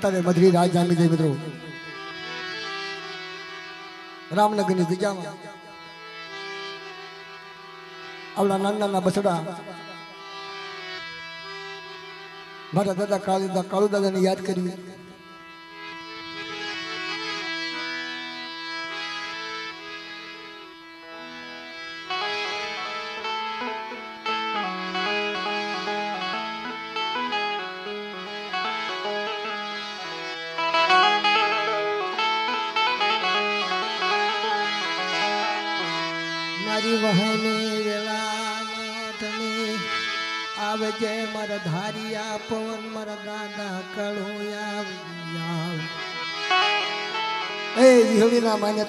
અત્યારે મધરી રાજ જામી જાય મિત્રો. રામનગરની જગ્યામાં આવડા નાના નાના બસડા મારા દાદા કાળુ કાળુ દાદાને યાદ કરવી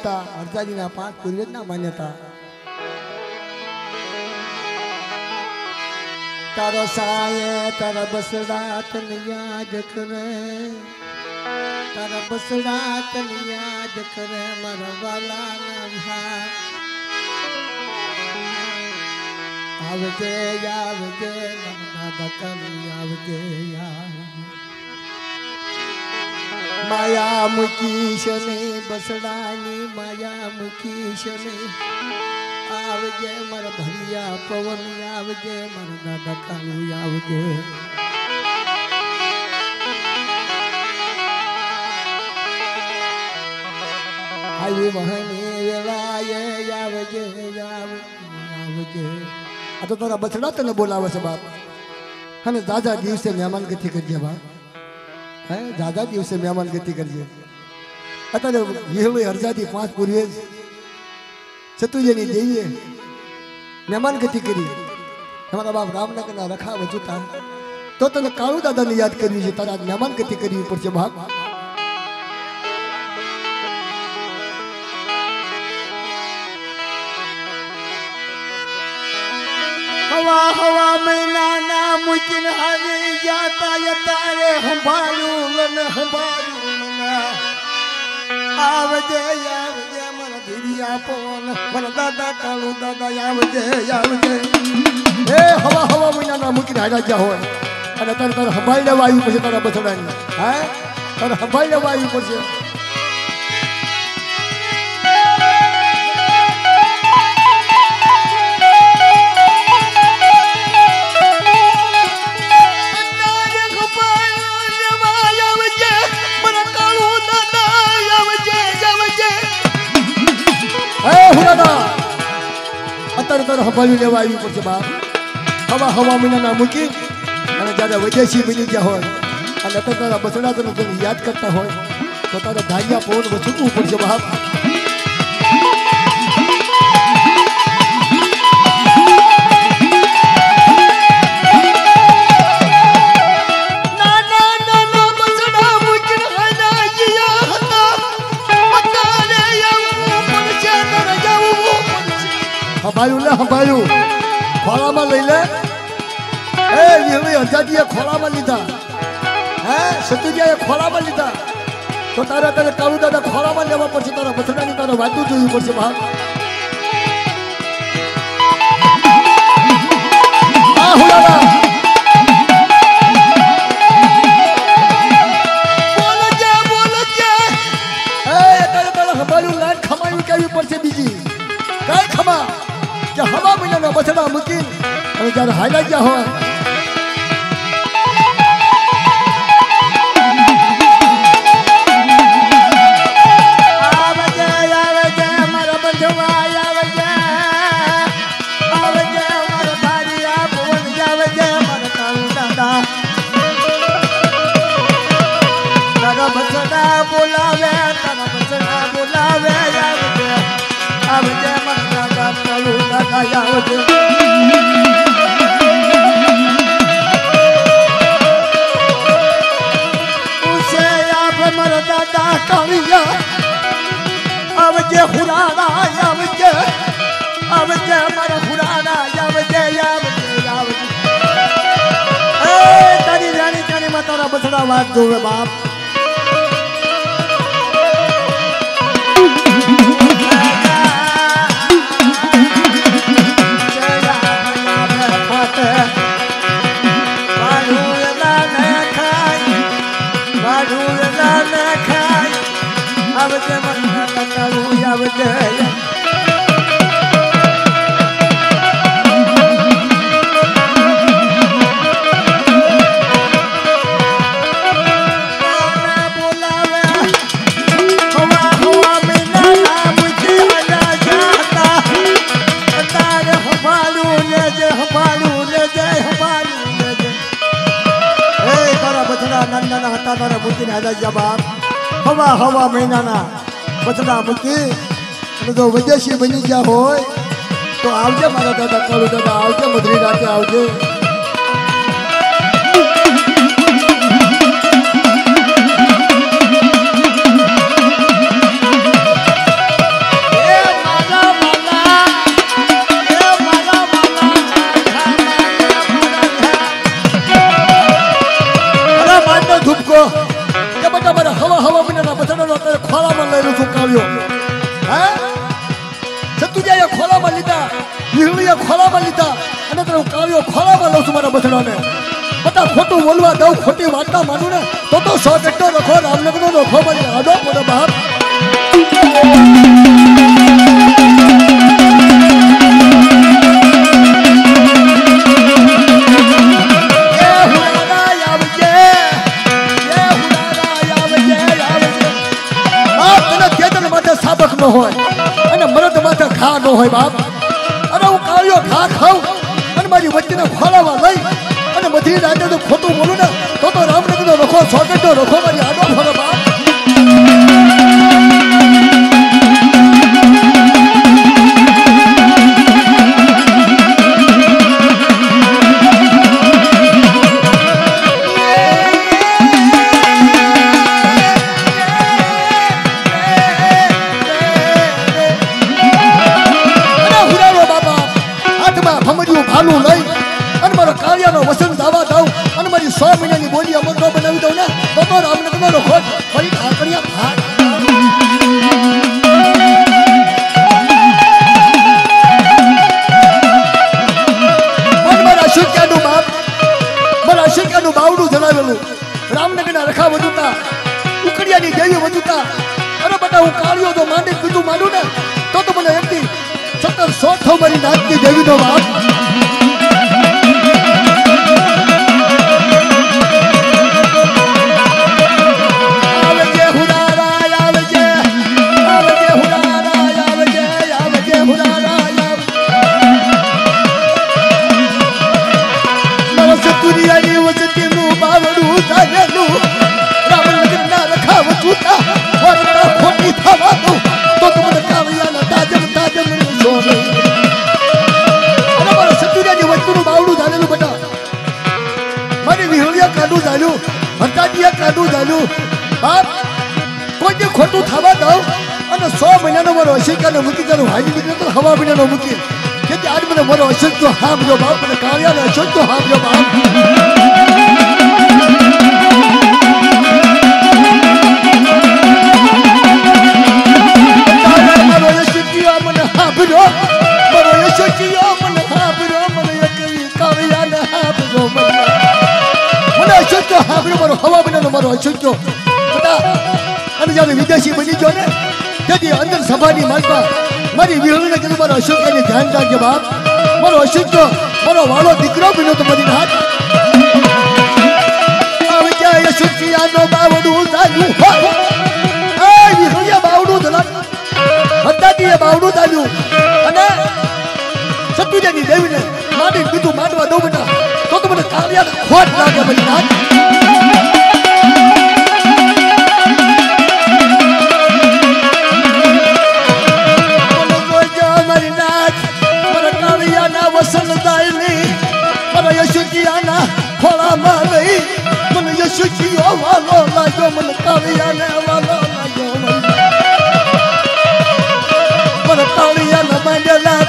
માન્યતા, અર્જાજીના પાંચ પૂર્વજના માન્યતા. તારો સાય, તારા બસડા તનિયા યાદ કરે. તારા બસડા તનિયા યાદ કરે મારા આવજે આવજે દાદા કલી આવજે આવજે માયા મૂકીશ ને બસડાની માયા મૂકીશ ને. આવજે મારા ભરિયા પવન, આવજે મારા દાદા કાળુ, આવજે. આવી વહની વેળાએ આવજે આવજે. આ તો તારા બછડા તને બોલાવે છે બાપ. અને દાદા દિવસે મહેમાન ગતિ કરજે બાપ હે, દાદા દિવસે મહેમાન ગતિ કરજે અત્યારે વિહળી હરજાથી પાંચ પૂર્વે ચતુર્યની દેવીએ મહેમાન ગતિ કરી. તમારા બાપ રામનગરના રખા વજુતા તો તને કાળુ દાદાને યાદ કરવી છે, તારા મહેમાન ગતિ કરવી પડશે, બાપ. હવા હવા મહિનાના મુકિન આવી જાતા યતારે સંભાળ્યું મને સંભાળ્યું મને આવજે આવજે. મારા ધીરિયા પવન મારા દાદા કાળુ દાદા આવજે આવજે એ હવા હવા મહિનાના મુકિન હાડા ગયા હોય અને તને તારે સંભાળી લેવા આવી પડશે તારા બસડાની હે તારે સંભાળી લેવા પડશે તારે સંભાળી લેવા આવી પડશે બાપ. હવા હવા મહિનાના મૂકી અને જ્યારે વિદેશી બની ગયા હોય અને તારા બસડા તને યાદ કરતા હોય, તો તારે ધાર્યા પવન વસૂકવું પડશે બાપ. સંભાળ્યું લે સંભાળ્યું ખોળામાં લઈ લે. એ લીલી હજારીએ ખોળામાં લીધા. હે, સતુજીએ ખોળામાં લીધા. તો તારે તારે કાળુ દાદા ખોળામાં લેવા પડશે? તારા બસડાની તારે વાતું જોવી પડશે ભાગ પડશે બીજી? કઈ ખમા? કે હવા મહિનાના બસડા મૂકીને અને જ્યારે હાલ્યા ગયા હોય આ વાત જોવે બાપ આવજે મને બતાવું આવજે વાઢું ગયા બાપ. હવા હવા મહિનાના બચડા મૂકી. અને જો વિદેશી બની ગયા હોય, તો આવજે મારા દાદા, કાળુ દાદા, આવજે, મધરી રાતે આવજે. ખોટું બોલવા દઉં ખોટી વાતના માનું ને? તો તો સો ટક્કો રખો રામનગરનો સોગટનો હાજી નીકળે તો હવા મહિનાનો મૂકી. કે આજ મને મારો અશોક તો હાંભળ્યો બાપ. મને કાળિયાનો અશોક તો હાંભળ્યો બાપ અને જ્યારે વિદેશી બની ગયો ને, તેથી અંદર સભાની માલમાં મારી વિહળીને કીધું, મારો અશોક્યને ધ્યાન રાખજે બાપ. મારો તો, મારો વાળો દીકરો બીનો તો બની હાથ અશોક્યાનો બાવડું હોય. એ વિહળિયા બાવડું ધલા હતાતીએ બાવડું ચાલ્યું અને સતુજાની દેવીને માટી બીજું માંડવા દઉં બેટા. તો તો મને કાળિયા ખોટ લાગે બની નાથ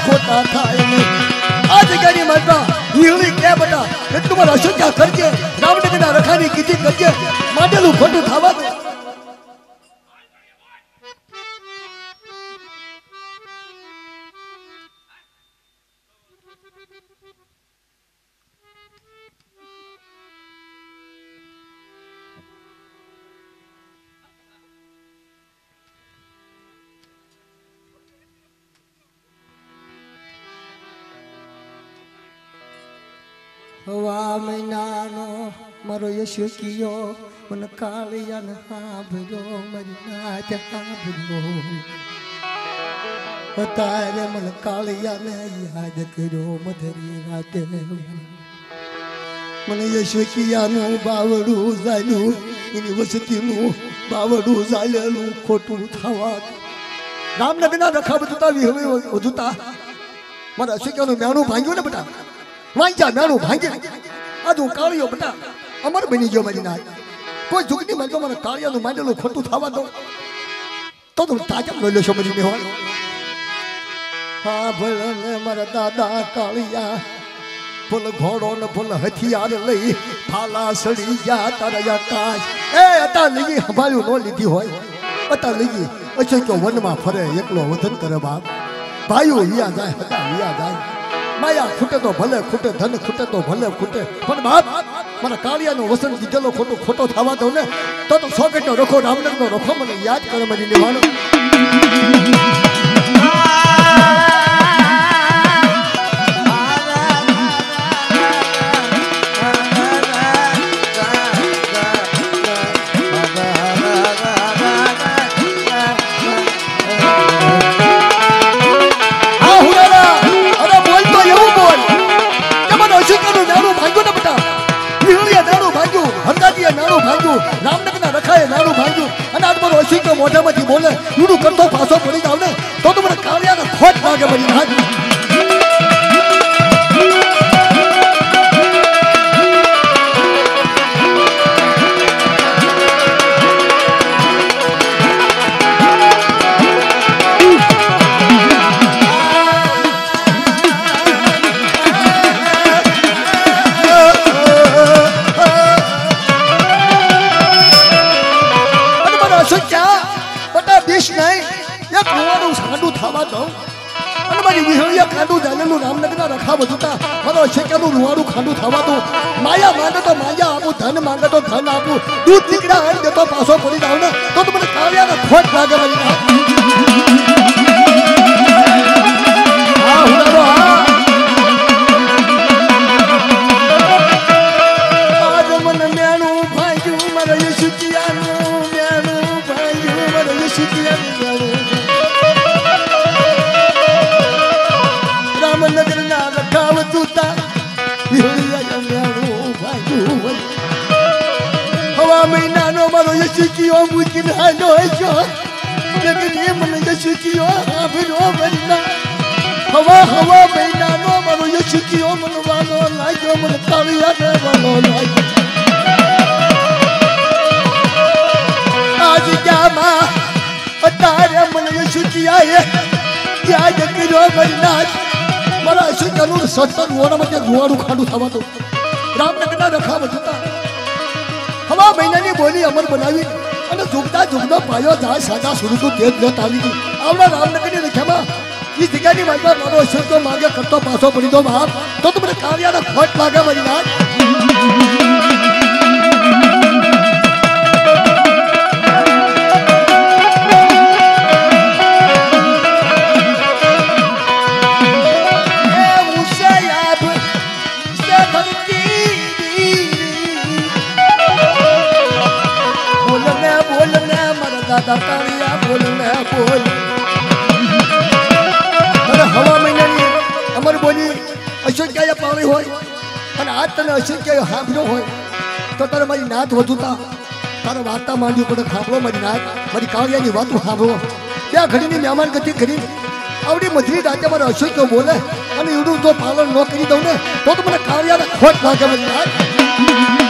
ખોટા થાય નહીં. આ જગ્યાની માતા વીહળી કે બેટા એટલું મારા અશોક્યા કરજે. રામનગરના રખાની કીધી કરજે. માંડેલું ખોટું થવા હવા મહિનાનો મારો યશો કિયો, મને કાળિયાને હાંભળ્યો મારી નાચ હાંભળ્યો તારે મને કાળિયાને યાદ કર્યો, મધરી રાતે. મને યશો કિયાનું બાવડું ઝાલ્યું, એની વસતીનું બાવડું ઝાલેલું ખોટું થવા. રામનગરના રખા બધુતા હવે વધુતા. મારા શીખ્યાનું મેણું ભાંગ્યું ને બટા? વાંચ્યા મેણું ભાંગે આ તું કાળિયો બટા અમર બની ગયો મારી નાય. કોઈ જુગની મળતો મને કાળિયાનું માંડેલું ખોટું થવા દો. તો તું તાજા લઈ લેશો મજી મેં હોય હા, ભલે મારા દાદા કાળિયા ફૂલ ઘોડો ને ફૂલ હથિયાર લઈ ફાલા સડી ગયા તારા આકાશ એ, અતા લઈ સંભાળ્યું ન લીધી હોય. અતા લીગી અચોક્યો વનમાં ફરે, એકલો વતન કરે બાપ. ભાઈઓ વિયા જાય, હતા વિયા જાય. માયા ખૂટે તો ભલે ખૂટે, ધન ખૂટે તો ભલે ખૂટે, પણ બાપ, મારા કાળિયાનો વસન દીધેલો ખોટો ખોટો થવા દો ને, તો તો સોકેટનો રખો રામનગરનો રખો મને યાદ કરે મારી લેવાનો મારો યશુકિયો મૂકીને હાલો ગયો લેકિન એ મને યશુકિયો આભરો બનના હવા હવા મહિનાનો મારો યશુકિયો મને વાલો લાગ્યો મને કાળિયાને વાલો લાગ્યો આજ ક્યામાં અત્યારે મને યશુકિયાએ યાદ કર્યો મરનાથ મારા યશુકિયાનું સત્તર ઓરામાં રૂવાડું ખાડું થવાતું રામનગરના રખાવ જતા હવા મહિનાની બોલી અમર બનાવી અને ઝૂકતા ઝૂકતો પાયો જાય સાચા સુરતું તેજ લત આવી ગઈ આવડા રામનગરની રખ્યામાં એ જગ્યાની વાતમાં મારો અશોક તો માગે કરતો પાછો પડી દો બાપ. તો તમને મને કાવ્યાનો ખોટ લાગે મારી નાથ કાળિયા બોલ. અને હવા હોય અને તને અશોક્યાએ સાંભળ્યો હોય તો તારે વાર્તા માંડવી પડે ખાંભળો મારી નાત. મારી કાળિયાની વાતો સાંભળો. ત્યાં ઘડીની મહેમાન ગતિ કરી. આવડી મધરી રાતે મારે અશોક બોલે, અને એવડું જો પાલન ન કરી દઉં ને તો મને કાળિયાને ખોટ લાગે મારી નાત.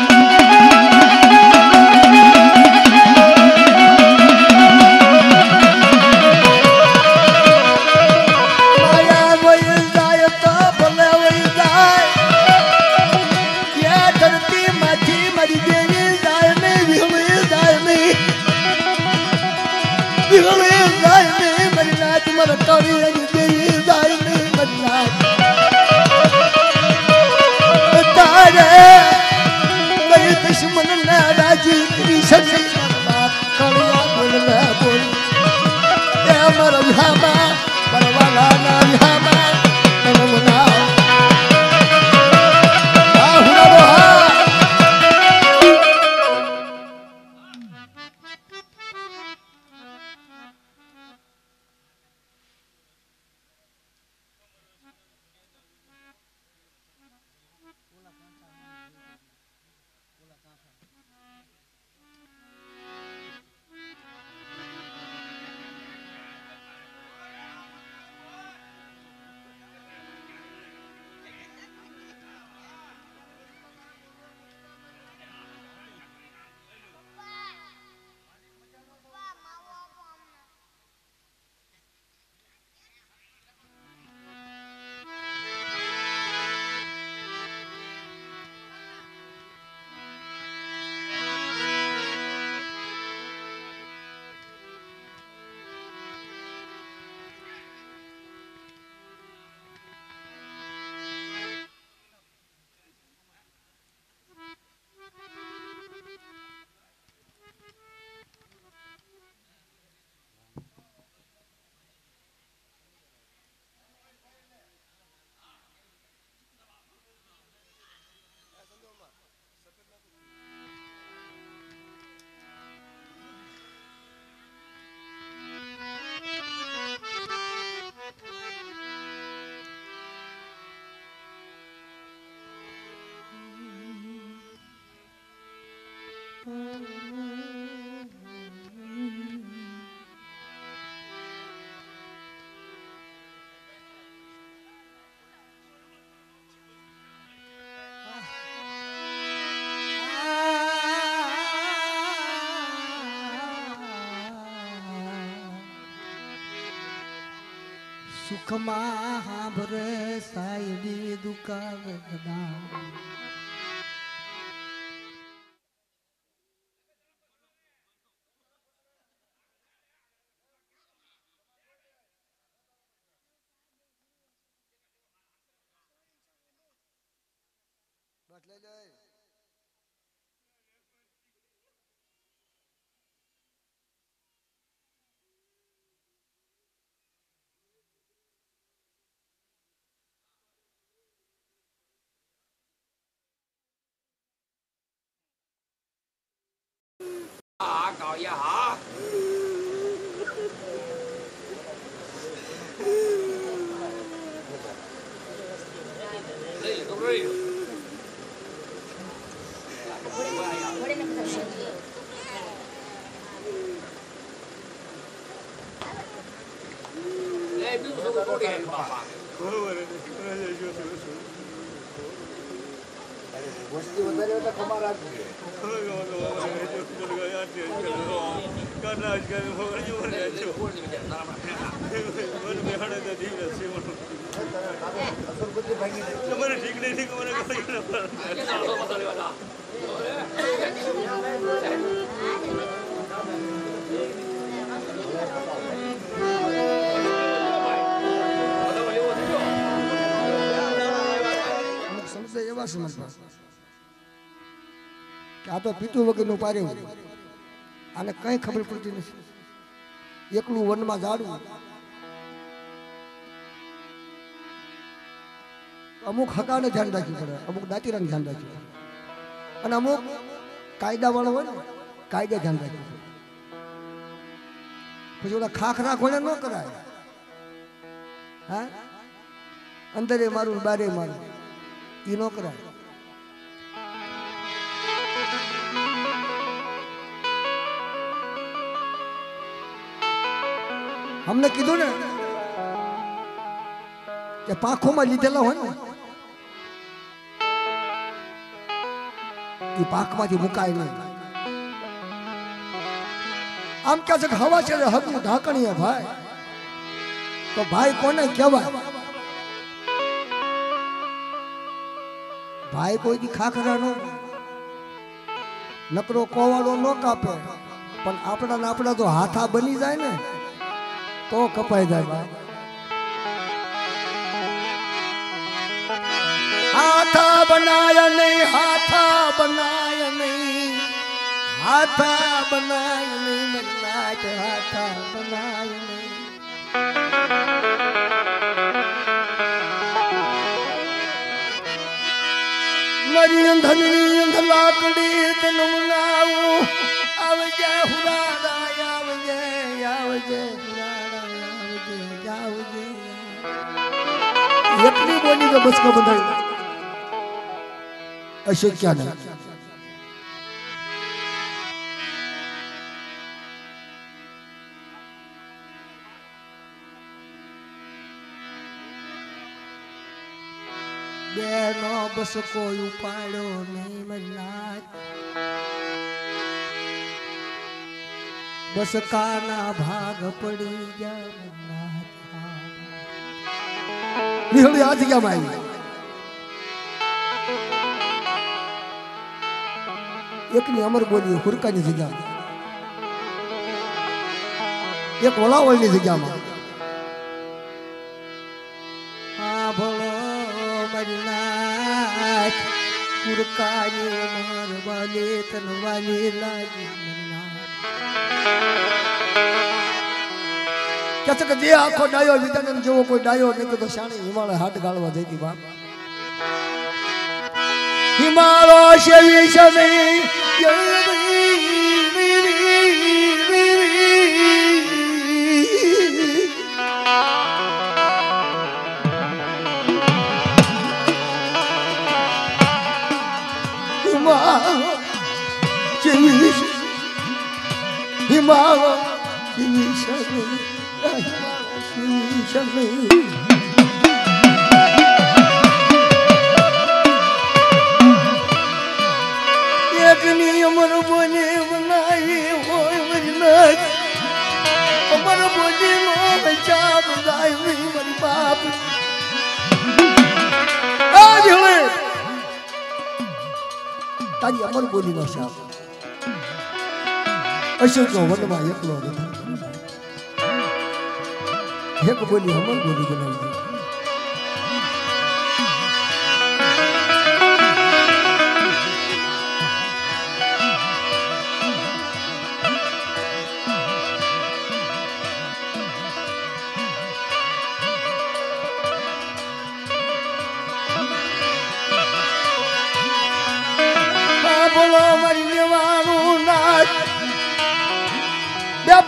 Subhanallah સુખમાં હાંભરે સાયડી દુકાન 啊，搞 họ còi với họ Lì, con ri Lê, biết con có đèn bà Hãy subscribe cho kênh Ghiền Mì Gõ Để không bỏ lỡ những video hấp dẫn વસ્તી વધારે તમારે ઠીક નહીં ઠીક મને સમજવા કે આ તો પીતું વગરનું પાર્યું. આને કઈ ખબર પડતી નથી. એકલું વનમાં જાડવું અમુક હકાને ધ્યાન રાખવું પડે, અમુક દાતીરાને ધ્યાન રાખવું પડે. અને અમુક કાયદા વાળો હોય ને, કાયદા ધ્યાન રાખવું પડે. પછી ઓલા ખાખરા ખોલે ન કરાય. હા? અંદરે મારું બારે મારું. એ ન કરાય. અમને કીધું ને કે પાંખોમાં લીધેલા હોય ને એ પાંખમાંથી મુકાય નહીં. આમ કે છે કે હવા છે હકનું ઢાંકણીએ ભાઈ. તો ભાઈ કોને કહેવાય? ભાઈ કોઈ દી ખાખરા નો નકરો કોવાળો ન કાપે. પણ આપણા ને આપણા તો હાથા બની જાય ને, તો કપાઈ જાય. હાથા બનાય નહીં, હાથા બનાય નહીં, હાથા બનાય નહીં હાથા બનાય નહીં. મારી અંધની અંધ લાકડી તનમનાવું આવજે હુરાડા, આવજે આવજે આવજે એટલી બોલી તો બચકો બંધાઈ અશક્ય નહીં. બેનો બસ કોઈ ઉપાડ્યો નહીં મન્નાથ બસ કાના ભાગ પડી ગયા મન્નાથ નિહળી આ જગ્યામાં આવી. એકની અમર બોલી હુરકાની જગ્યામાં. એક વલાવળની જગ્યામાં. હુરકાની અમર વાલી, તન વાલી લાગી કે છે કે જે આખો ડાયો વિધાનંદ જેવો કોઈ ડાયો નહીં તો શાણી હિમાલય હાટ ગાળવા જઈતી બાપ. હિમાલય શેવી શમી શિવી શનિ શિવી શનિ એક નિયમ બોલે બનાવી હોય મજનત અમર બોલી નો ચાપ જાય મારી બાપ આજ હવે. તારી અમર બોલી નો શાપ અશોક નો વનમાં એકલો હતો. એક બોલી અમર બોલી બનાવી દીધી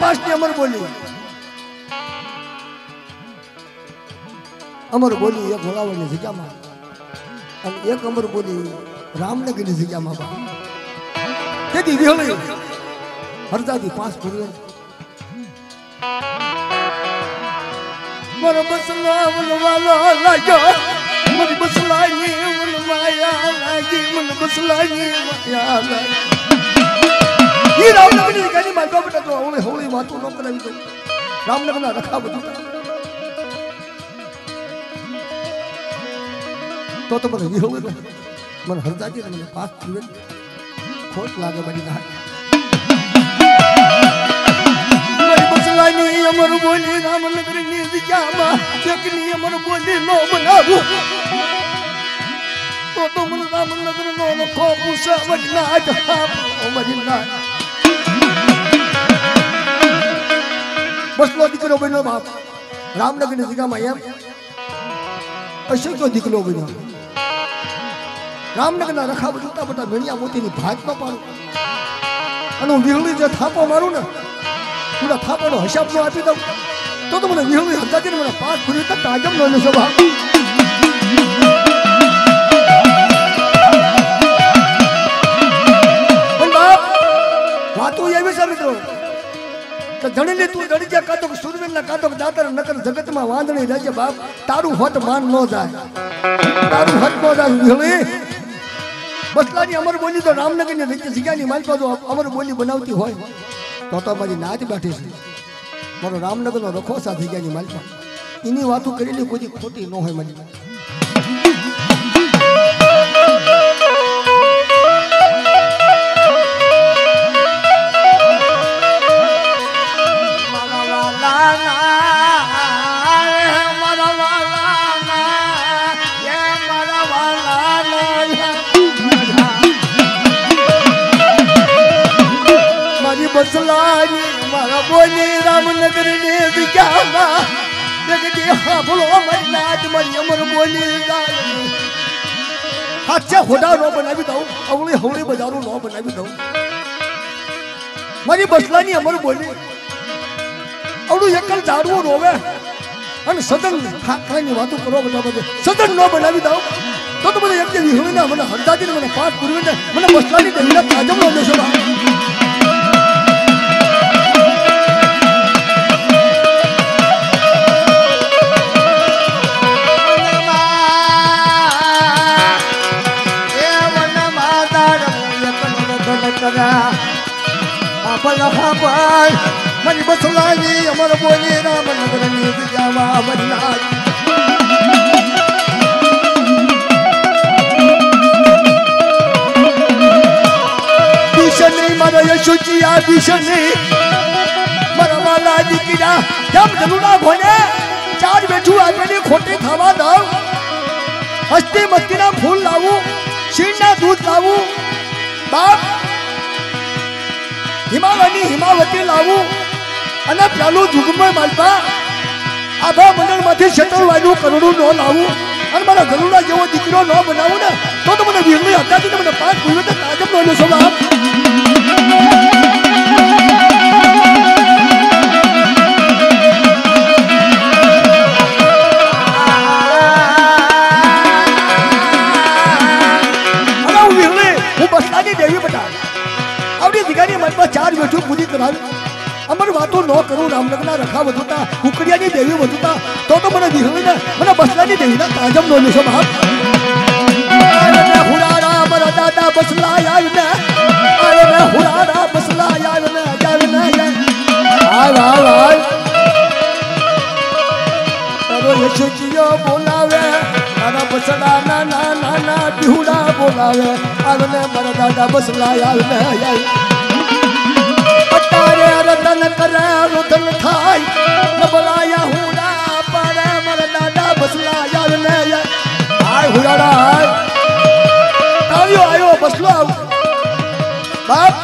પાંચની અમર બોલી અમર બોલી એક ઘોડાવળની જગ્યામાં. અને એક અમર બોલી રામનગરની જગ્યામાં બા તેથી વિહળી હરદાદી પાંચ પૂર્વે મર બસલા વનવાલો લાગ્યો. મર બસલાની માયા લાગી. મને બસલાની માયા લાગી. ઈ રામનગરની ગાડી માં ગોબટ તો હોળી હોળી વાતો ન કરાવી દઉં રામનગરના રખા બધું તો તો મને વિહોવે મને હરદાજી મને પાસ જીવે ખોટ લાગે બની ના મારી બસલાની અમર બોલી રામનગરની જગ્યામાં એકની અમર બોલી નો બનાવું. તો તો મને રામનગર નો લખો પૂછે મરી ના બસલો દીકરો બન્યો બાપ. રામનગરની જગ્યામાં એમ. અશોક્યો દીકરો બન્યો. રામનગરના રખા બધા બધા મેણિયા મોતીની ભાતમાં પાડું. અને હું વિહળી જે થાપો મારું ને પૂરા થાપાનો હિસાબ નો આપી દઉં. તો તો મને વિહળી હતા મને પાંચ ફરી તક તાજમ નો લેશો કે ધણીને તું જણી જા કાતો સુરવીર ના કાતો દાતર નકર જગતમાં વાંધણી રહેજે બાપ. તારું હોત માન ન જાય. તારું હોત ન જાય. વિહળી બસલાની અમર બોલી તો રામનગરની નીચે જગ્યાની માલિકા જો અમર બોલી બનાવતી હોય. તો તો મારી નાચ બેઠી છે. મારો રામનગરનો રખો સા જગ્યાની માલિકા એની વાતો કરેલી કોઈ ખોટી ન હોય મારી મારી બસલાની મારા બોલી રામનગર ને હોડા નો બનાવી દઉં, અવળી હવળી બજારો નો બનાવી દઉં. મારી બસલાની અમર બોલી અવળું એકલ ઝાડવું રોવે અને સદન વાતો કરવા બધા બધે. સદન નો બનાવી દઉં. તો તો મને એક જે વિહોણીને મને પાઠ પૂરવીને મને બસલાની દેવીના તાજમ દેશો બા. મારી બસલાની અમર બોલી રામનગરની જગ્યામાં મારી નાચ ભીષણ નહીં મારા યશુજી આ ભીષણ નહીં મારા વાલા દીકરા જેમ જનુડા ભોને ચાર બેઠું આગળની ખોટી થવા દઉં હસ્તી મસ્તીના ફૂલ લાવું શીરના દૂધ લાવું બાપ હિમાલયની હિમાવતી લાવું અને પેલું જુગમય માલપા આભા મંડળમાંથી છેતરવાનું કરોડું ન લાવું અને મારા ગરુડા જેવો દીકરો ન બનાવું. તાજમ નો અરે હુરારા મારા દાદા બસલા આવીને અરે હુરારા બસલા આવીને આવીને આવ આવ આવ તારો યશુજીઓ બોલાવે. તારા બસડા ના ના ના ના બિહુડા બોલાવે આવીને મારા દાદા બસલા આવીને આવ અતારે રતન કરે રુદન થાય. ન હુડાડા આય આવ્યો આવ્યો બસલો આવ બાપ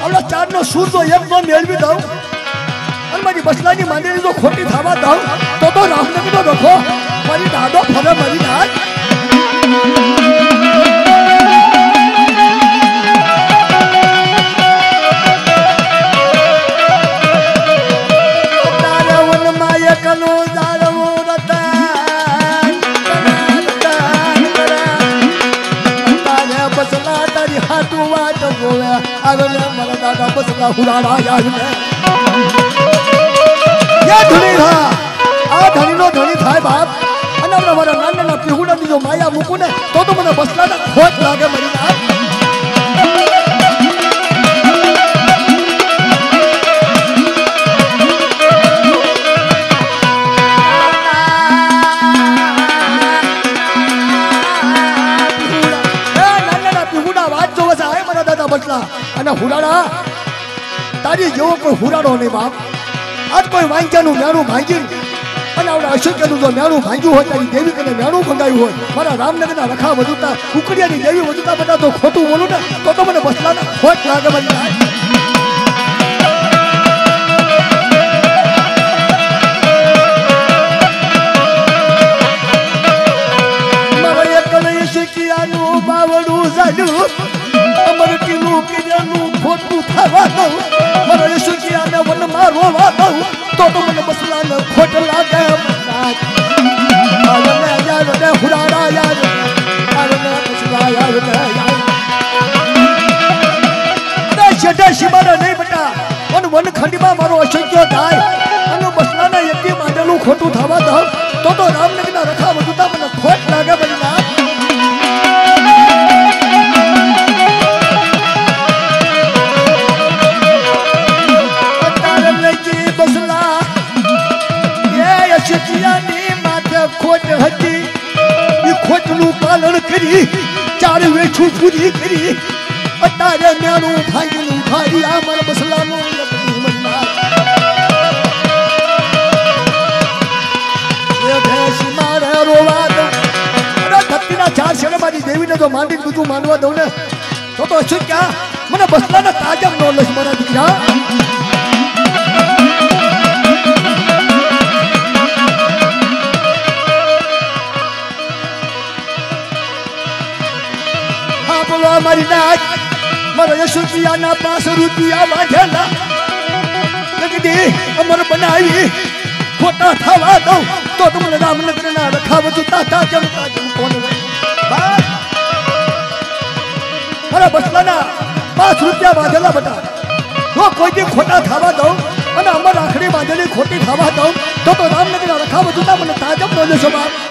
આવડા ચારનો સૂર તો એક નો મેળવી દઉં અને મારી બસલાની માંડીની જો ખોટી થવા દઉં તો તો રખો મારી દાદો ફરે મારી દાદ મારા દાદા બસલા હુરાડા આવીને યા ધણી થા. આ ધણીનો ધણી થાય બાપ. અને આપણે મારા નાના નાના પીહુડાની જો માયા મૂકું ને, તો તો મને બસલાના ખોટ લાગે મારી નામ અને હુરાડા તારી જેવો કોઈ હુરાડો નહીં બાપ આજ કોઈ વાંચ્યાનું મેણું ભાંગી અને આવડે અશોક્યનું જો મેણું ભાંગ્યું હોય, તારી દેવી કને મેણું ભંગાયું હોય, મારા રામનગરના રખા વધુતા, ઉકડિયાની દેવી વધુતા બધા તો ખોટું બોલું ને, તો તો મને બસલાના ખોટ લાગે નાય. મારા બાવડું ઝાલ્યું મારો થાય અને બસલાના યજ્ઞ માંડેલું ખોટું થવા દઉં તો તો રામનગરના દેવીને જો માંડી બીજું માનવા દઉં ને. તો તો શું ક્યાં? મને બસલાના તાજા નોલેજ મારા દીકરા. ખોટા થવા દઉં. તો તમને રામનગરના રખાવ જુતા તાજમ તાજમ કોણ મારા બસલાના પાંચ રૂપિયા બાંધેલા બટા. જો કોઈ દી ખોટા થવા દઉં અને અમર રાખડી બાંધેલી ખોટી થવા દઉં, તો તો રામનગરના જુતા મને તાજમ નો લેશો બાપ.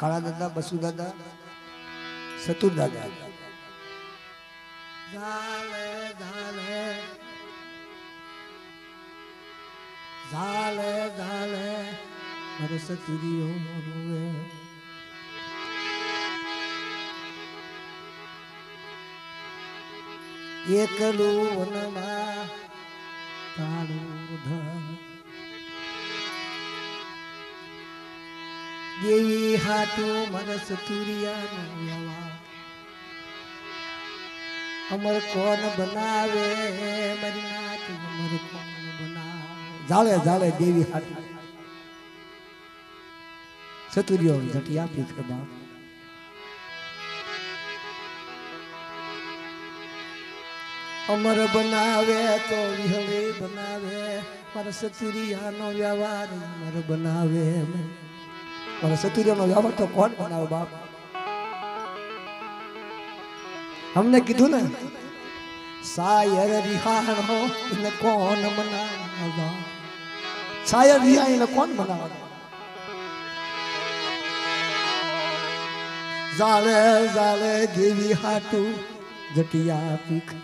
કાળા દાદા, બસુ દાદા, સતુર દાદા. ઝાલે ઝાલે. ઝાલે ઝાલે. મારો સતુરિયો રોવે એકલું વનમાં તાળું ધન. દેવી હાટો મનસ વ્યવહાર. અમર કોણ બનાવે? મારી નાથ અમર કોણ બનાવે? જાળે જાળે દેવી હાટો સતુરિયો જટી આપી ખબર અમર બનાવે તો વિહળે બનાવે. પર સતુરિયાનો વ્યવહાર અમર બનાવે. મારા સતુરિયાનો વ્યવહાર તો કોણ બનાવે બાપ અમને કીધું ને સાયર રિહાણો એને કોણ બનાવવા સાયર રિહા એને કોણ બનાવવા જાલે જાલે દેવી હાટું જટિયા પીખ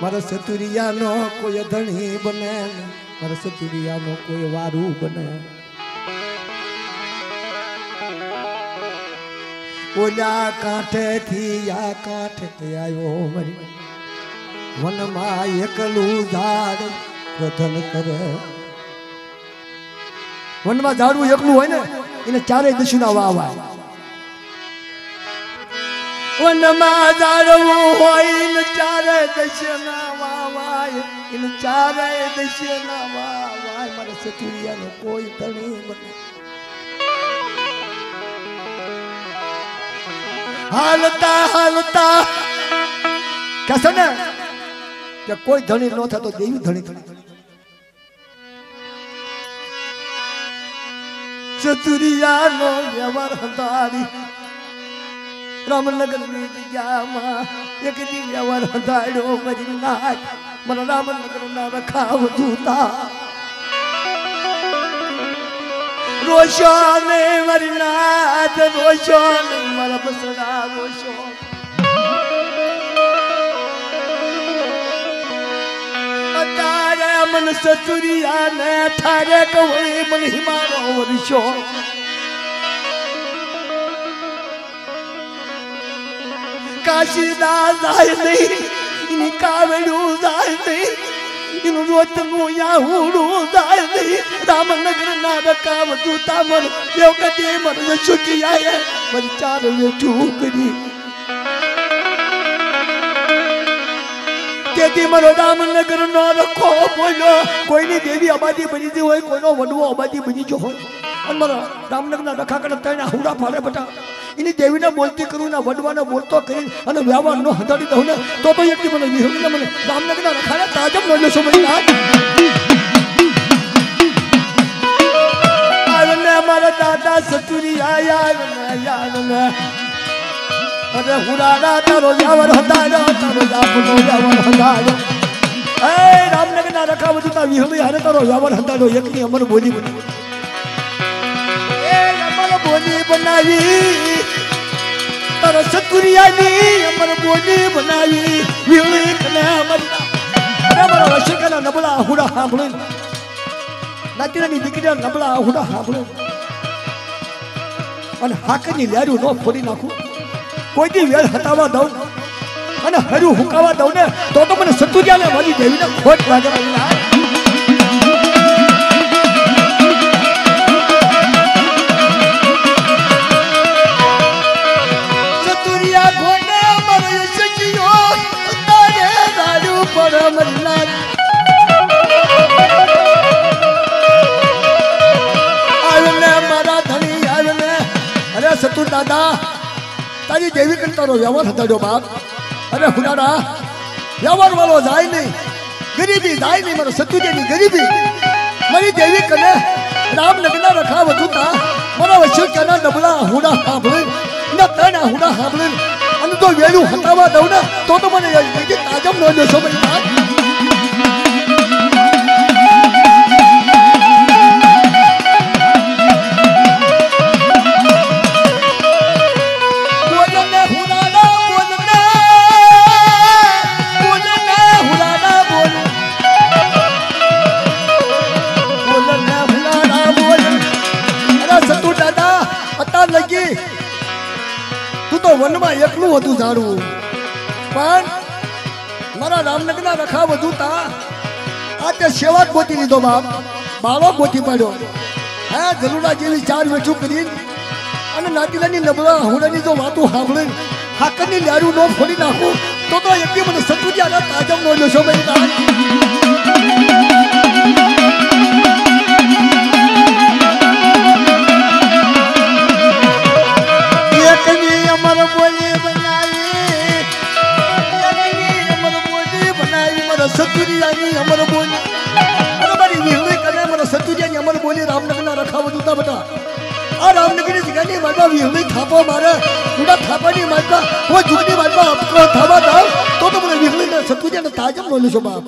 મારા સતુરિયાનો કોઈ ધણી બને મારા સતુરિયાનો કોઈ વારું બને ઓલા કાંઠે થી આ કાંઠે આવ્યો મરી વનમાં એકલું ઝાડ પ્રધન કરે. વનમાં ઝાડવું એકલું હોય ને, એને ચારે દિશુના વાવાય વનમાં ઝાડવું હોય ને ચારે દિશના વાવાય એને ચારે દિશના વાવાય મારા સતુરિયાનો કોઈ ધણી બને. હાલતા હાલતા. કહેશે ને કે કોઈ ધણી ન થતો, દેવી ધણી થણી ચતુરિયાનો વ્યવહાર હંતાડી રામનગરની જગ્યામાં એક દી વ્યવહાર હંતાડ્યો મરી નાખ મને રામનગર ના રખાવ જૂતા. રોશો ને મારી નાથ રોશો ને મારા બસડા રોશો તારે મન સતુરિયા ને થારે કવળી મન હિમાનો વર્ષો નહીં એની જાય નહીં એનું જાય નહીં. રામનગર ના રકાવ તું તામર કદી મર. સુખી આયે મરી ચાર વેઠું કરી તેથી મારો રામનગર નો રખો બોલ્યો. કોઈની દેવી આબાદી બની ગઈ હોય, કોઈનો વડવો આબાદી બની ગયો હોય. અને મારા રામનગર ના રખા કરે તને હુડા ફાડે એની દેવીને બોલતી કરું ને બોલતો કરી અને વ્યવહારનો હંધાડી દઉં ને, તો તો એટલી મને વિહળીને મને રામનગરના રખાને તાજમ નો લેશો મને મારા દાદા સચુરી આયા ને અરે હુરાડા તારો જાવર હંધાડ્યો, તારો જાપનો જાવર હંધાડ્યો. એ રામનગરના રખા બધું તા વિહળી હારે તારો જાવર હંધાડ્યો, એકની અમર બોલી બની બોલી બનાવી. તારા સતુરિયાની અમર બોલી બનાવી. વીણી કને અમર મારા રસિકના નબળા હુડા સાંભળી નાતીરાની દીકરીના નબળા હુડા સાંભળી અને હાકરની લેરું નો ફોડી નાખું. કોઈ દી વેળ હટાવવા દઉં અને હરું હુકાવા દઉં ને, તો તો મને સતુરિયાને મારી દેવીને ખોટ લાગે દાદા, તારી દેવી કરતાનો વ્યવહાર હતાડ્યો બાપ. અરે હુડાડા, વ્યવહાર વાળો જાય નહીં. ગરીબી જાય નહીં, મારો સતુરિયાની ગરીબી. મારી દેવી કને રામનગરના રખા વધુ તા મારા વચ્ચે કેના નબળા હુડા સાંભળી, ના તના હુડા સાંભળી. અને તો વેલું હટાવા દઉં ને, તો તો મને તાજમ નો જશો ભાઈ હતું જાણવું. પણ મારા રામનગરના રખા વધુ તા. આ તે સેવા ગોતી લીધો બાપ. બાળો ગોતી પાડ્યો. હે ગરુડા જેવી ચાર વેઠું કરી અને નાતીલાની નબળા હુડાની જો વાતો સાંભળે, હાકરની લારું નો ફોડી નાખું, તો તો એકદી મને સતુજી તાજમ નો લેશો ભાઈ રામનગરની જગ્યાની વિહમી થાપો મારે. ઉડા થાપાની મારવા હું જૂની મારવા અપકો થાવા દાવ તો તો મને વિહળીને સતુરિયાને તાજમ બોલું છું બાપ.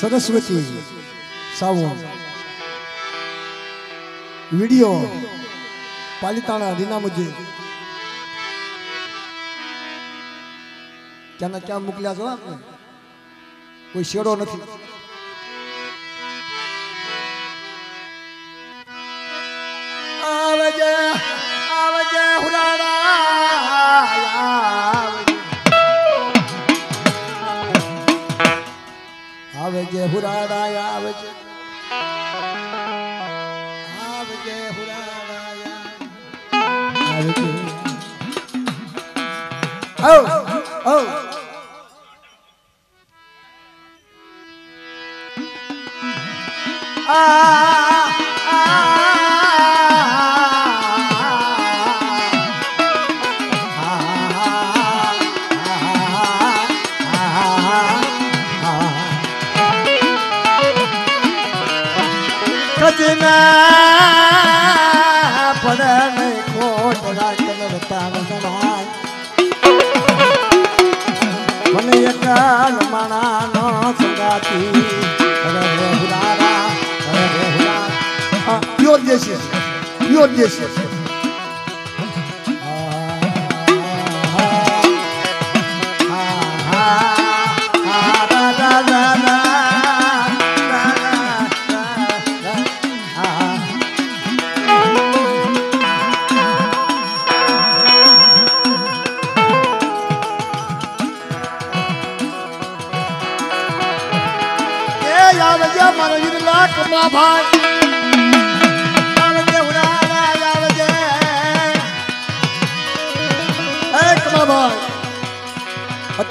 સરસ્વતી, સાવણ, વીડિયો, પાલિતાણા, રીનામજી. ક્યાંના ક્યાં મોકલ્યા છો આપને? કોઈ શેડો નથી. આવજે આવજે હુરાડા આવજે હુરાડા આવજે. આવજે હુરાડા આવજે. ઓ આવ. Borges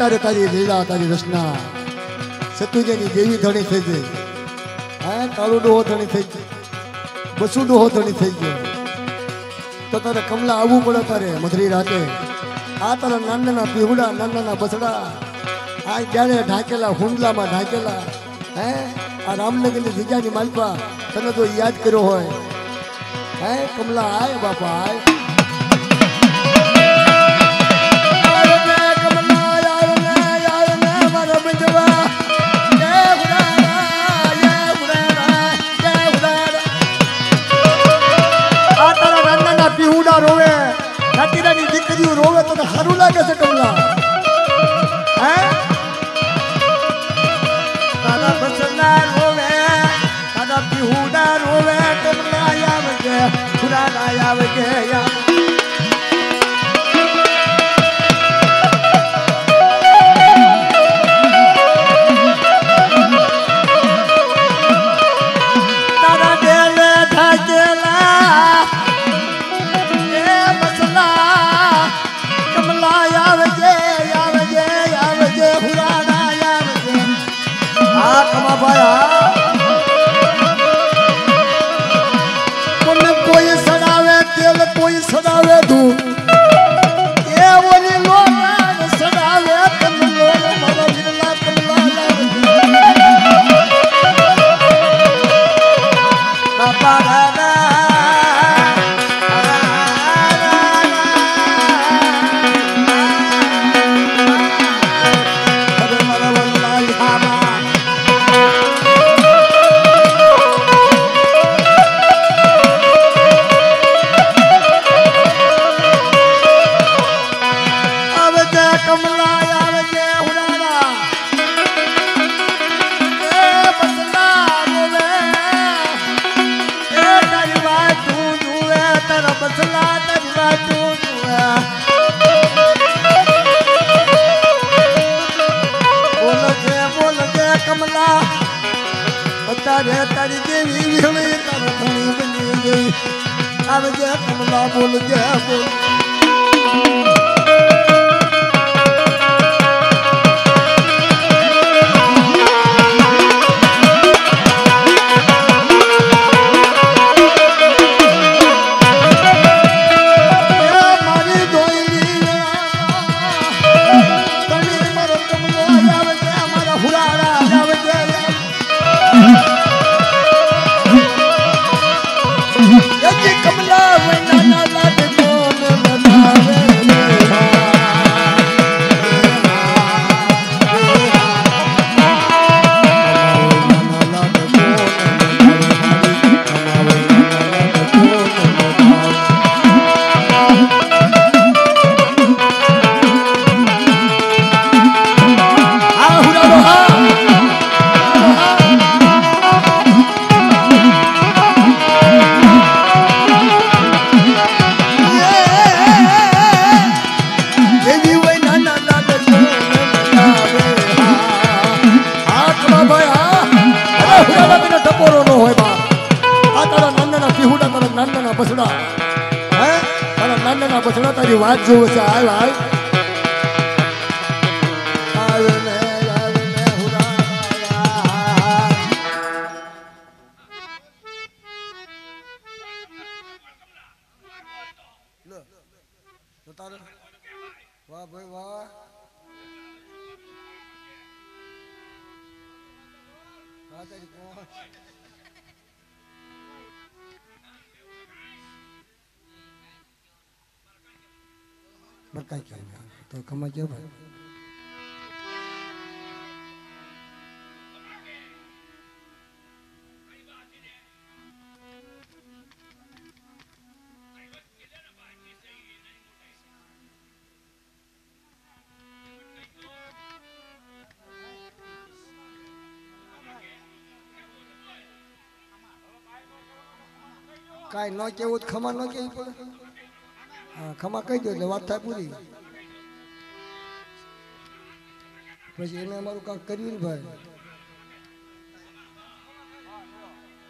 અત્યારે તારી લીલા તારી રચના સતુજયની દેવી ધણી થઈ ગઈ હા તારું ડોહો ધણી થઈ ગઈ બસુ ડોહો ધણી થઈ ગયો તો તારે કમલા આવવું પડે તારે મધરી રાતે આ તારા નાના પીવડા નાના બસડા આ ક્યારે ઢાંકેલા હુંડલામાં ઢાંકેલા હે આ રામનગરની જગ્યાની માલપા તને તો યાદ કર્યો હોય હે કમલા આય બાપા આયો નાતીરાની દીકરીઓ રોવે તને સારું લાગે છે કમલા. હે? તારા બસના રોવે તારા પીહુડા રોવે, કમલા આવજે હુરારા આવજે આવજે. પીહુડા તારા નાના બસડા હે તારા નાના બસડા તારી વાત જોવે છે આવ આવે ક્યાં તો ભાઈ કાંઈ ન કેવું ખમા ન કેવી હા, ખમા કહી દો એટલે વાત થાય પૂરી. પછી એને અમારું કાંક કર્યું ને ભાઈ.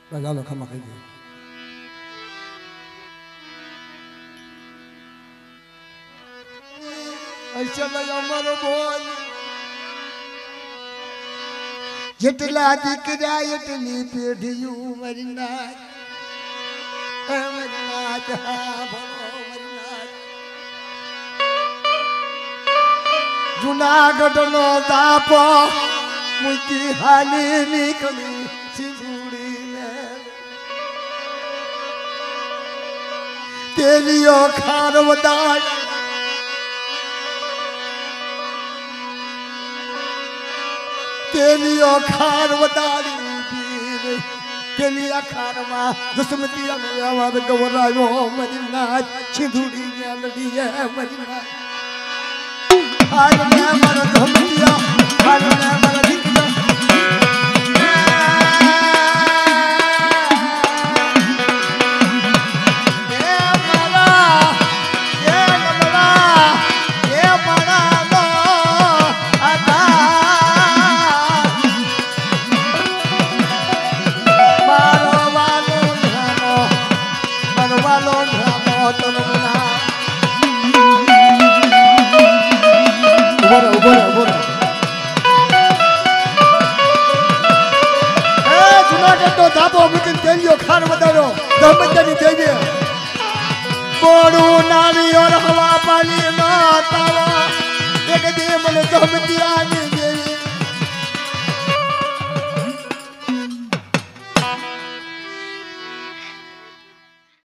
બસ હાલો, ખમા ખાઈ ગયું. અચલ અમારો જેટલા દીકરા, એટલી પેઢીયું મરી નાખ જુનાગઢ નો તાપ મૂકી હાલી નીકળી તેલીઓ ખાર વધાર તેલીઓ ખાર વધારી પીર. તેલિયા ખારમાં દસમતી અમે આવાદ ગવરાયો, મરીનાથ, સિંધુડી મેલડીએ મરીનાથ. હાલ મે મર ધમતિયા મર